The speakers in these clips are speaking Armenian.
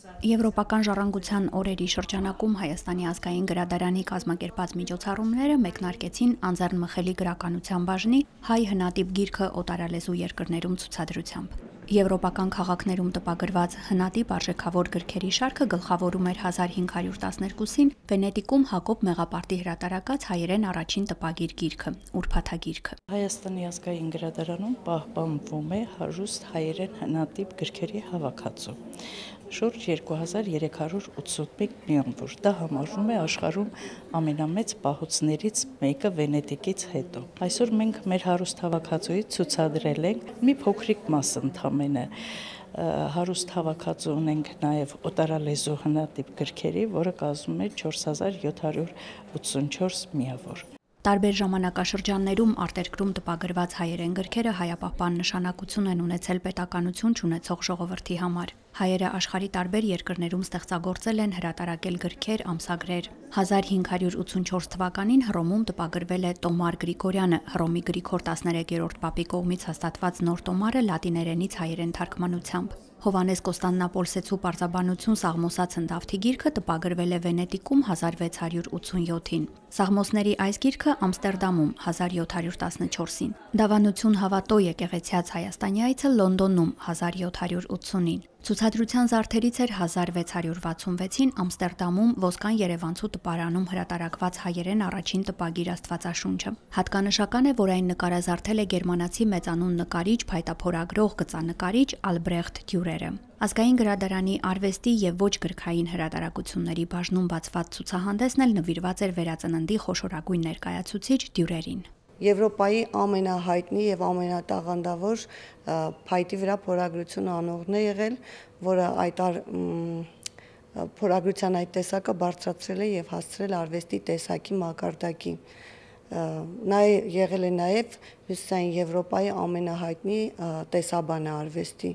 Եվրոպական ժառանգության օրերի շրջանակում Հայաստանի ազգային գրադարանի կազմակերպած միջոցառումները մեկնարկեցին Անձեռնմխելի գրականության բաժնի հայ հնատիպ գիրքը օտարալեզու երկրներում ցուցադրությամբ։ Եվրոպական քաղաքներում տպագրված հնատիպ արժեքավոր գրքերի շարքը գլխավորում էր 1512-ին Վենետիկում Հակոբ Մեղապարտի հրատարակած հայերեն առաջին տպագիր գիրքը՝ Ուրփաթագիրքը։ Հայաստանի ազգային գրադարանում պահպանվում է հարուստ հայերեն հնատիպ գրքերի հավաքածու շուրջ 2381 միավոր։ Դա համարվում է աշխարհում ամենամեծ պահոցներից մեկը Վենետիկից հետո։ Այսօր մենք մեր հարուստ հավաքածուից ցուցադրել ենք մի փոքրիկ մաս ընդամենը հարուստ հավաքածու ունենք նաև օտարալեզու հնատիպ գրքերի, որը կազմում է 4784 միավոր։ Տարբեր ժամանակաշրջաններում արտերկրում տպագրված հայերեն գրքերը հայապահպան նշանակություն են ունեցել պետականություն չունեցող ժողովրդի համար։ Հայերը աշխարի տարբեր երկրներում ստեղծագործել են հրատարակել գրքեր, ամսագրեր։ 1584 թվականին Հռոմում տպագրվել է Տոմար Գրիգորյանը, Հռոմի Գրիգոր 13-րդ պապի կողմից հաստատված նոր տոմարը լատիներենից հայերեն թարգմանությամբ։ Հովանես Կոստանդնապոլսեցու պարզաբանություն Սաղմոսած հնդավթի գիրքը տպագրվել է Վենետիկում 1687-ին։ Սաղմոսների այս գիրքը Ամստերդամում 1714-ին։ Դավանություն հավատո եկեղեցիած Հայաստանի այցը Լոնդոնում 1780-ին։ Ցուցադրության զարդերից էր 1666-ին Ամստերդամում Ոսկան Երևանցու տպարանում հրատարակված հայերեն առաջին տպագիր Աստվածաշունչը։ Հատկանշական է, որ այն նկարազարդել է գերմանացի մեծանուն նկարիչ, փայտափորագրող, գծանկարիչ Ալբրեխտ Դյուրերը։ Ազգային գրադարանի արվեստի եւ ոչ գրքային հրատարակությունների բաժնում բացված ցուցահանդեսն էլ նվիրված էր վերածննդի խոշորագույն ներկայացուցիչ Դյուրերին։ Եվրոպայի ամենահայտնի եւ ամենատաղանդավոր փայտի վրա փորագրություն անողն է եղել, որը այդ ար, փորագրության այդ տեսակը բարձրացրել է եւ հասցրել արվեստի տեսակի մակարդակի նա եղել է նաև հյուսիսային Եվրոպայի ամենահայտնի տեսաբանը արվեստի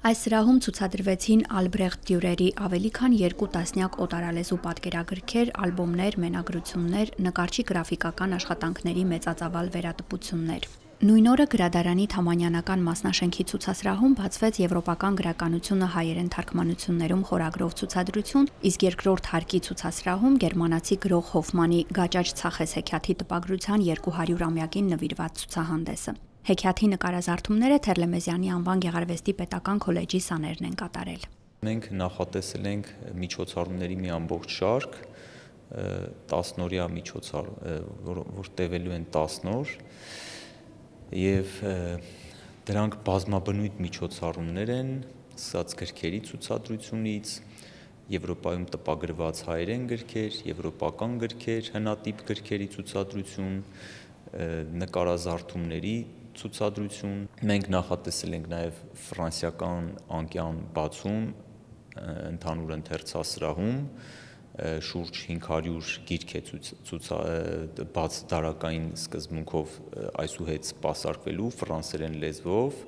Այս սրահում ցուցադրվեցին Ալբրեխտ Դյուրերի ավելի քան 2 տասնյակ օտարալեզու պատկերագրքեր, ալբոմներ, մենագրություններ, նկարչի գրաֆիկական աշխատանքների մեծածավալ վերատպություններ։ Նույն օրը գրադարանի Թամանյանական մասնաշենքի ցուցասրահում բացվեց Եվրոպական գրականությունը հայերեն թարգմանություններում խորագրով ցուցադրություն, իսկ երկրորդ հարկի ցուցասրահում գերմանացի գրող Հոֆմանի Գաճաճ ցախես հեքիաթի տպագրության 200-ամյակին նվիրված ցուցահանդեսը։ Հեքիաթի նկարազարդումները Թերլեմեզյանի անվան Գեղարվեստի պետական քոլեջի սաներն են կատարել։ Մենք նախատեսել ենք միջոցառումների մի ամբողջ շարք, 10 նորյա միջոցառ, որ, որ տևելու են 10 օր եւ դրանք բազմաբնույթ միջոցառումներ են, սկսած գրքերի ցուցադրությունից, Եվրոպայում տպագրված հայերեն գրքեր, եվրոպական գրքեր, հնատիպ գրքերի ցուցադրություն, նկարազարդումների ցուցադրություն։ Մենք նախատեսել ենք նաև ֆրանսիական անկյան բացում ընդհանուր ընթերցասրահում շուրջ 500 գիրք է ցույց բաց դարակային սկզբունքով այսուհետ սպասարկվելու ֆրանսերեն լեզվով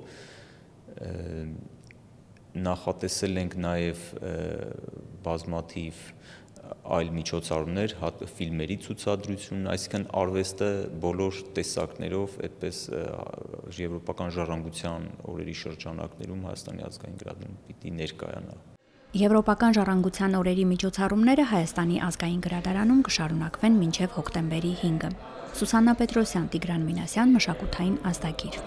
նախատեսել ենք նաև բազմաթիվ այլ միջոցառումներ, ֆիլմերի ցուցադրություն, այսինքն արվեստը բոլոր տեսակներով այդպես եվրոպական ժառանգության օրերի շրջանակներում Հայաստանի ազգային գրադարանում պիտի ներկայանա։ Եվրոպական ժառանգության օրերի միջոցառումները Հայաստանի ազգային գրադարանում կշարունակվեն մինչև հոկտեմբերի 5-ը։ Սուսաննա Պետրոսյան, Տիգրան Մինասյան, մշակութային ազդագիր։